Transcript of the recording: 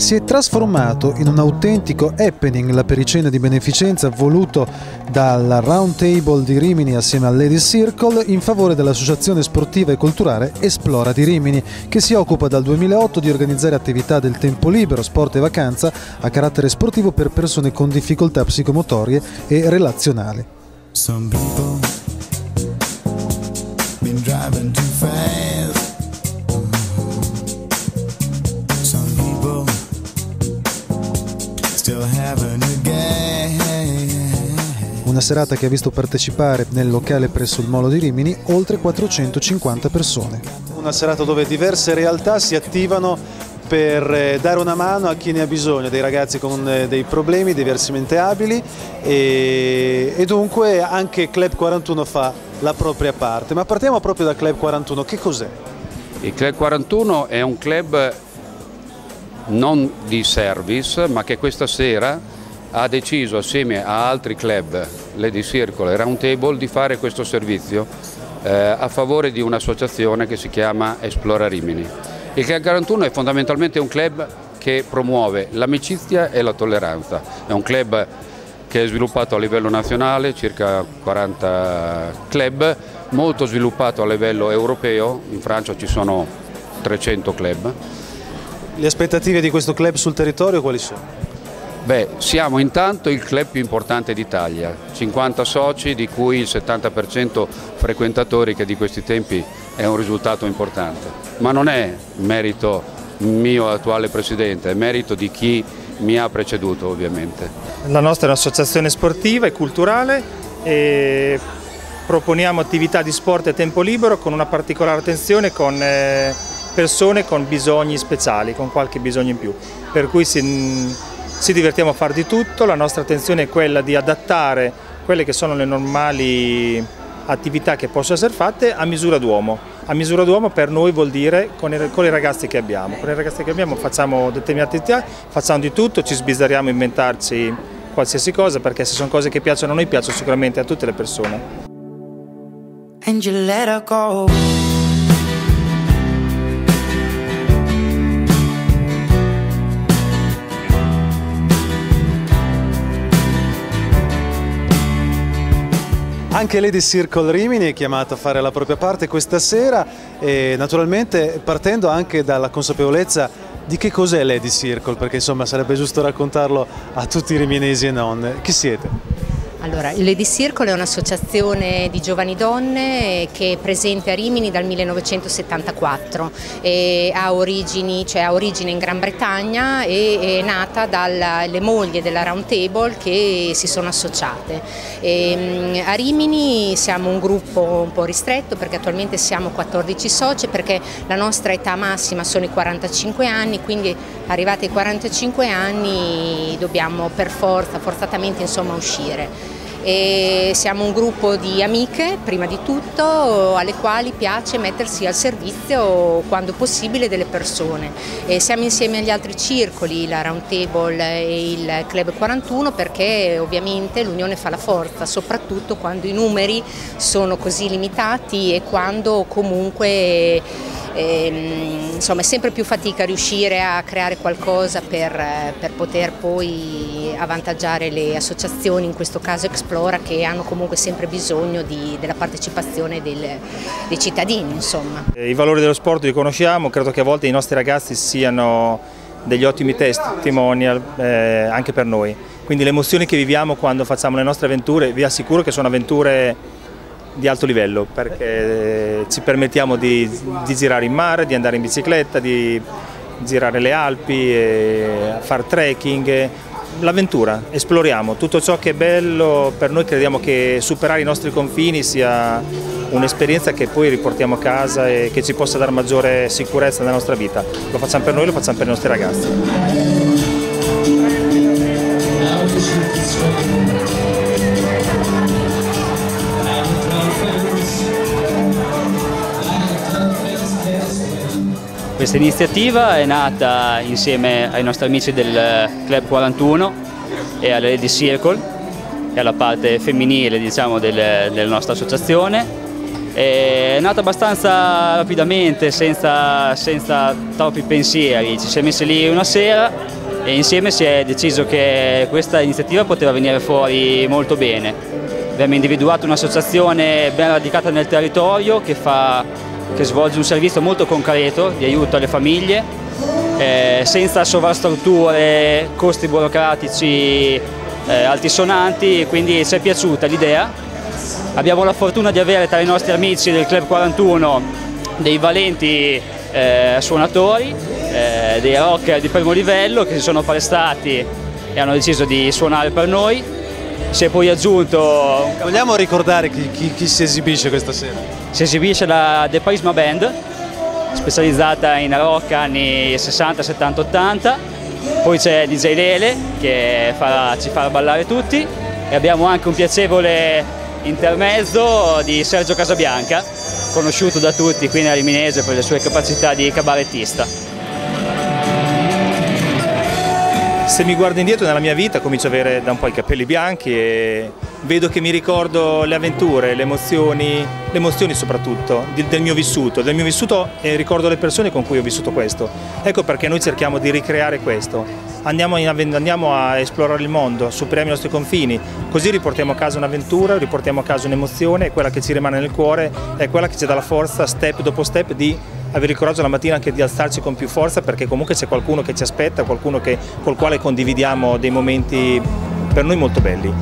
si è trasformato in un autentico happening la pericena di beneficenza voluto dal Round Table di Rimini assieme al Ladies Circle in favore dell'associazione sportiva e culturale Esplora di Rimini che si occupa dal 2008 di organizzare attività del tempo libero, sport e vacanza a carattere sportivo per persone con difficoltà psicomotorie e relazionali. Some people been driving too fast. Una serata che ha visto partecipare nel locale presso il Molo di Rimini oltre 450 persone. Una serata dove diverse realtà si attivano per eh, dare una mano a chi ne ha bisogno, dei ragazzi con eh, dei problemi diversamente abili e, e dunque anche Club 41 fa la propria parte. Ma partiamo proprio da Club 41, che cos'è? Il Club 41 è un club non di service ma che questa sera ha deciso assieme a altri club, Lady Circle e Round Table, di fare questo servizio eh, a favore di un'associazione che si chiama Esplora Rimini. Il Club 41 è fondamentalmente un club che promuove l'amicizia e la tolleranza, è un club che è sviluppato a livello nazionale, circa 40 club, molto sviluppato a livello europeo, in Francia ci sono 300 club. Le aspettative di questo club sul territorio quali sono? Beh, siamo intanto il club più importante d'Italia, 50 soci di cui il 70% frequentatori che di questi tempi è un risultato importante, ma non è merito mio attuale presidente, è merito di chi mi ha preceduto ovviamente. La nostra è un'associazione sportiva e culturale e proponiamo attività di sport e tempo libero con una particolare attenzione con eh, persone con bisogni speciali, con qualche bisogno in più, per cui si, si divertiamo a fare di tutto, la nostra attenzione è quella di adattare quelle che sono le normali attività che possono essere fatte a misura d'uomo. A misura d'uomo per noi vuol dire con i, con i, ragazzi che abbiamo. Con i ragazzi che abbiamo facciamo determinate attività, facciamo di tutto, ci sbizzarriamo a inventarci qualsiasi cosa perché se sono cose che piacciono a noi piacciono sicuramente a tutte le persone. Anche Lady Circle Rimini è chiamata a fare la propria parte questa sera e naturalmente partendo anche dalla consapevolezza di che cos'è Lady Circle, perché insomma sarebbe giusto raccontarlo a tutti i riminesi e non. Chi siete? Allora, Lady Circle è un'associazione di giovani donne che è presente a Rimini dal 1974, ha, origini, cioè ha, origine in Gran Bretagna e è nata dalle mogli della Round Table che si sono associate. E, ehm, a Rimini siamo un gruppo un po' ristretto perché attualmente siamo 14 soci perché la nostra età massima sono i 45 anni, quindi arrivati ai 45 anni dobbiamo per forza, forzatamente insomma uscire. E siamo un gruppo di amiche, prima di tutto, alle quali piace mettersi al servizio quando possibile delle persone. E siamo insieme agli altri circoli, la Round Table e il Club 41, perché ovviamente l'unione fa la forza, soprattutto quando i numeri sono così limitati e quando comunque ehm, insomma è sempre più fatica riuscire a creare qualcosa per, per, poter poi avvantaggiare le associazioni, in questo caso Explora, che hanno comunque sempre bisogno di, della partecipazione del, dei cittadini. Insomma. I valori dello sport li conosciamo, credo che a volte i nostri ragazzi siano degli ottimi testimonial eh, anche per noi. Quindi le emozioni che viviamo quando facciamo le nostre avventure, vi assicuro che sono avventure di alto livello perché ci permettiamo di, di, girare in mare, di andare in bicicletta, di girare le Alpi, fare trekking, l'avventura, esploriamo tutto ciò che è bello, per noi crediamo che superare i nostri confini sia un'esperienza che poi riportiamo a casa e che ci possa dare maggiore sicurezza nella nostra vita. Lo facciamo per noi, lo facciamo per i nostri ragazzi. Questa iniziativa è nata insieme ai nostri amici del Club 41 e alla Lady Circle e alla parte femminile diciamo, del, della nostra associazione È nata abbastanza rapidamente, senza, senza troppi pensieri. Ci si è messi lì una sera e insieme si è deciso che questa iniziativa poteva venire fuori molto bene. Abbiamo individuato un'associazione ben radicata nel territorio che, fa, che, svolge un servizio molto concreto di aiuto alle famiglie, eh, senza sovrastrutture, costi burocratici eh, altisonanti, quindi ci è piaciuta l'idea Abbiamo la fortuna di avere tra i nostri amici del Club 41 dei valenti eh, suonatori, eh, dei rocker di primo livello che si sono prestati e hanno deciso di suonare per noi. Si è poi aggiunto... Vogliamo ricordare chi, chi, chi si esibisce questa sera? Si esibisce la The Prisma Band, specializzata in rock anni 60, 70, 80. Poi c'è DJ Lele che farà, ci farà ballare tutti e abbiamo anche un piacevole intermezzo di Sergio Casabianca, conosciuto da tutti qui nella Liminese per le sue capacità di cabarettista. Se mi guardo indietro nella mia vita comincio ad avere da un po' i capelli bianchi e vedo che mi ricordo le avventure, le emozioni, le emozioni soprattutto del mio vissuto, del mio vissuto e ricordo le persone con cui ho vissuto questo. Ecco perché noi cerchiamo di ricreare questo. Andiamo, in, andiamo a esplorare il mondo, superiamo i nostri confini, così riportiamo a casa un'avventura, riportiamo a casa un'emozione e quella che ci rimane nel cuore è quella che ci dà la forza step dopo step di avere il coraggio la mattina anche di alzarci con più forza perché comunque c'è qualcuno che ci aspetta, qualcuno che, col quale condividiamo dei momenti per noi molto belli.